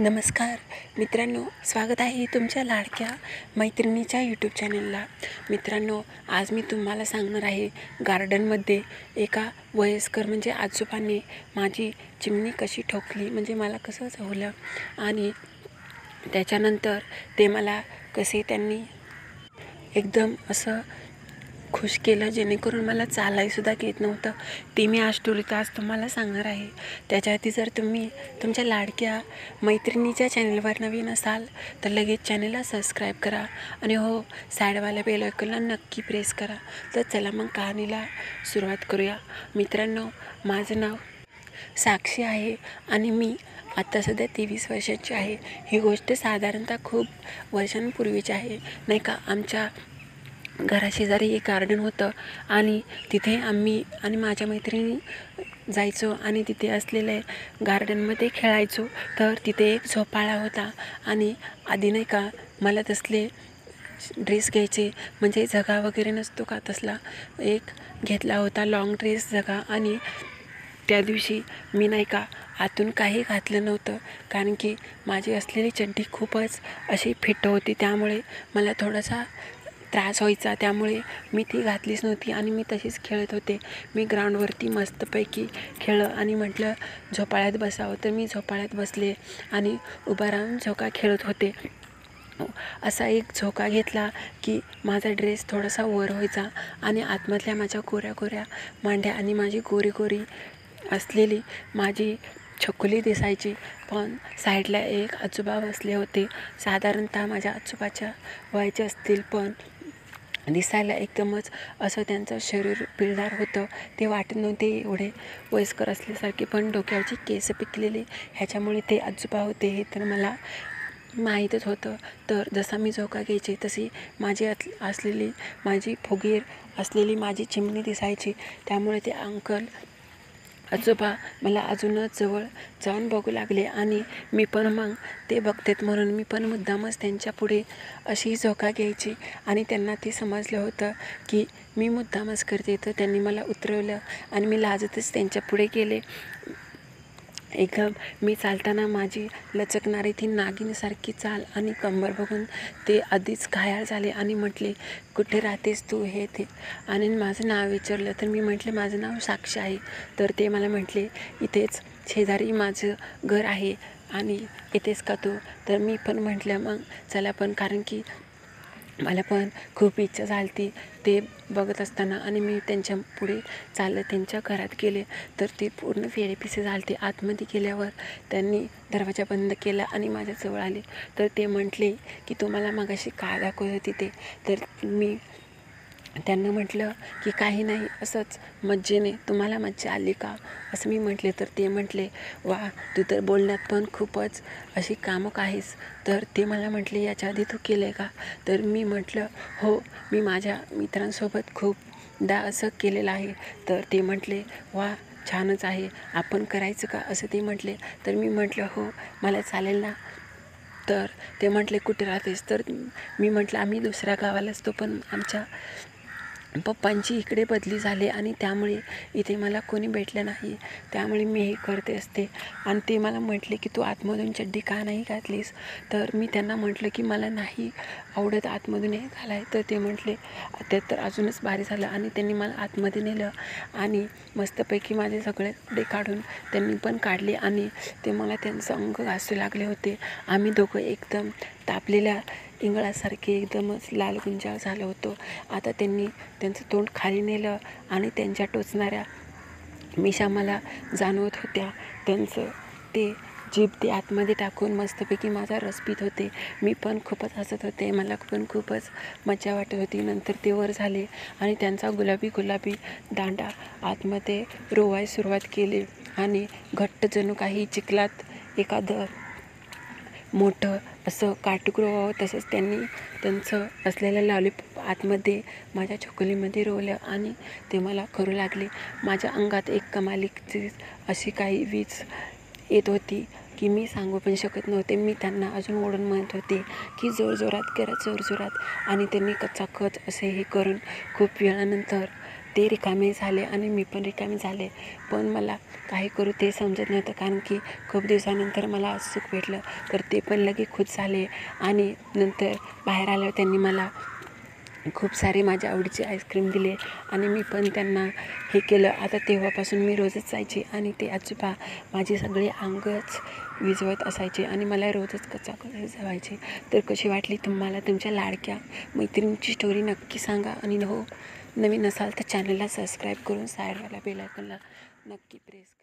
नमस्कार. मित्रांनो स्वागत आहे तुमच्या लाडक्या मैत्रिणीच्या यूट्यूब चॅनलला मित्रांनो आज मी तुम्हाला सांगणार आहे गार्डनमध्ये एका वयस्कर म्हणजे आजोबांनी माझी चिमणी कशी ठोकली म्हणजे मला कसं चावलं आणि त्याच्यानंतर ते मला कसे त्यांनी एकदम असं खुश केलं जेणेकरून मला चालायसुद्धा येत नव्हतं. ते मी आज स्टोरीत आज तुम्हाला सांगणार आहे. त्याच्या आधी जर तुम्ही तुमच्या लाडक्या मैत्रिणीच्या चॅनलवर नवीन असाल तर लगेच चॅनलला सबस्क्राईब करा आणि हो साईडवाल्या बेल नक्की प्रेस करा. तर चला मग कहाणीला सुरुवात करूया. मित्रांनो माझं नाव साक्षी आहे आणि मी आत्ता सध्या तेवीस वर्षाची आहे. ही गोष्ट साधारणतः खूप वर्षांपूर्वीची आहे. नाही का? आमच्या घराशेजारी एक गार्डन होतं आणि तिथे आम्ही आणि माझ्या मैत्रिणी जायचो आणि तिथे असलेल्या गार्डनमध्ये खेळायचो. तर तिथे एक झोपाळा होता आणि आधी नाही का मला तसले ड्रेस घ्यायचे म्हणजे जगा वगैरे नसतो का तसला. एक घेतला होता लाँग ड्रेस जगा आणि त्या दिवशी मी नाही का आतून काही घातलं नव्हतं. कारण की माझी असलेली चड्डी खूपच अशी फिट होती त्यामुळे मला थोडासा त्रास व्हायचा. त्यामुळे मी ती घातलीच नव्हती आणि मी तशीच खेळत होते. मी ग्राउंडवरती मस्तपैकी खेळलं आणि म्हटलं झोपाळ्यात बसावं. तर मी झोपाळ्यात बसले आणि उभा राहून झोका खेळत होते. असा एक झोका घेतला की माझा ड्रेस थोडासा वर व्हायचा आणि आतमधल्या माझ्या कोऱ्या कोऱ्या मांड्या आणि माझी गोरी गोरी असलेली माझी छकुली दिसायची. पण साईडला एक आजोबा बसले होते. साधारणतः माझ्या आजोबाच्या वयाचे असतील पण दिसायला एकदमच असं त्यांचं शरीर पिळदार होतं. ते वाटत नव्हते एवढे वयस्कर असल्यासारखे पण डोक्यावरची केस पिकलेले. ह्याच्यामुळे ते आजोबा होते हे तर मला माहीतच होतं. तर जसा मी झोका घ्यायचे तशी माझी अत असलेली माझी फुगीर असलेली माझी चिमणी दिसायची. त्यामुळे ते अंकल आजोबा मला अजूनच जवळ जाऊन बघू लागले आणि मी पण मग ते बघतेत म्हणून मी पण मुद्दामच त्यांच्या पुढे अशी झोका घ्यायची आणि त्यांना ते समजलं होतं की मी मुद्दामच करते. तर त्यांनी मला उतरवलं आणि मी लाजतच त्यांच्या पुढे गेले. एकदम मी चालताना माझी लचकणारी ती नागिनसारखी चाल आणि कंबर बघून ते आधीच घायाळ झाले आणि म्हटले कुठे राहतेस तू हे ते? आणि माझं नाव विचारलं. तर मी म्हटले माझं नाव साक्षी आहे. तर ते मला म्हटले इथेच शेजारी माझं घर आहे आणि येतेस का तू? तर मी पण म्हटलं मग चला पण कारण की मला पण खूप इच्छा झाली ते बघत असताना आणि मी त्यांच्या पुढे चाललं त्यांच्या घरात गेले तर ते पूर्ण फेडेपिसे झाले. आतमध्ये गेल्यावर त्यांनी दरवाजा बंद केला आणि माझ्याजवळ आले. तर ते म्हटले की तुम्हाला मगाशी का दाखवत होती ते तर मी त्यांना म्हटलं की काही नाही असंच मज्जेने तुम्हाला मज्जा आली का? असं मी म्हटले तर ते म्हटले वा तू तर बोलण्यात पण खूपच अशी कामक आहेस. तर ते मला म्हटले याच्या आधी तू केलं आहे का? तर मी म्हटलं हो मी माझ्या मित्रांसोबत खूपदा असं केलेलं आहे. तर ते म्हटले वा छानच आहे. आपण करायचं का? असं ते म्हटले. तर मी म्हटलं हो मला चालेल ना. तर ते म्हटले कुठे राहतेस? तर मी म्हटलं आम्ही दुसऱ्या गावाला असतो पण आमच्या पप्पांची इकडे बदली झाली आणि त्यामुळे इथे मला कोणी भेटलं नाही. त्यामुळे मी हे करते असते. आणि ते मला म्हटले की तू आतमधून चड्डी का नाही घातलीस? तर मी त्यांना म्हटलं की मला नाही आवडत आतमधून हे घालाय. तर ते म्हटले ते तर अजूनच भारी झालं. आणि त्यांनी मला आतमध्ये नेलं आणि मस्तपैकी माझे सगळे कपडे काढून त्यांनी पण काढले आणि ते मला त्यांचं अंग घासू लागले होते. आम्ही दोघं एकदम तापलेल्या इंगळासारखे एकदमच लाल गुंजाळ झालं होतं. आता त्यांनी त्यांचं तोंड खाली नेलं आणि त्यांच्या टोचणाऱ्या मिशा मला जाणवत होत्या. त्यांचं ते जीभ ते आतमध्ये टाकून मस्तपैकी माझा रस होते. मी पण खूपच हसत होते. मला पण खूपच मजा वाटत होती. नंतर ते वर झाले आणि त्यांचा गुलाबी गुलाबी दांडा आतमध्ये रोवाय सुरुवात केली आणि घट्ट जणू काही चिखलात एखादं मोठं असं काटूक व्हावं तसंच त्यांनी त्यांचं असलेलं लॉलीपॉप आतमध्ये माझ्या चकोलीमध्ये रोवलं आणि ते मला करू लागले. माझ्या अंगात एक कमालीची अशी काही वीज येत होती की मी सांगू पण शकत नव्हते. मी त्यांना अजून ओढून म्हणत होते की जोरजोरात करा जोरजोरात. आणि त्यांनी कचाकच असे हे करून खूप वेळानंतर ते रिकामे झाले आणि मी पण रिकामी झाले. पण मला काही करू ते समजत नव्हतं कारण की खूप दिवसानंतर मला सुख भेटलं. तर ते पण लगे खुश झाले आणि नंतर बाहेर आल्यावर त्यांनी मला खूप सारे माझ्या आवडीचे आईस्क्रीम दिले आणि मी पण त्यांना हे केलं. आता तेव्हापासून मी रोजच जायचे आणि ते आजोबा माझे सगळे अंगच विजवत असायचे आणि मला रोजच कच्चा जवायचे. तर कशी वाटली तुम्हाला तुमच्या लाडक्या मैत्रिणीची स्टोरी नक्की सांगा आणि हो. नवीन असाल तर चॅनलला सबस्क्राईब करून साईडवाला बेल आयकॉनला नक्की प्रेस करा.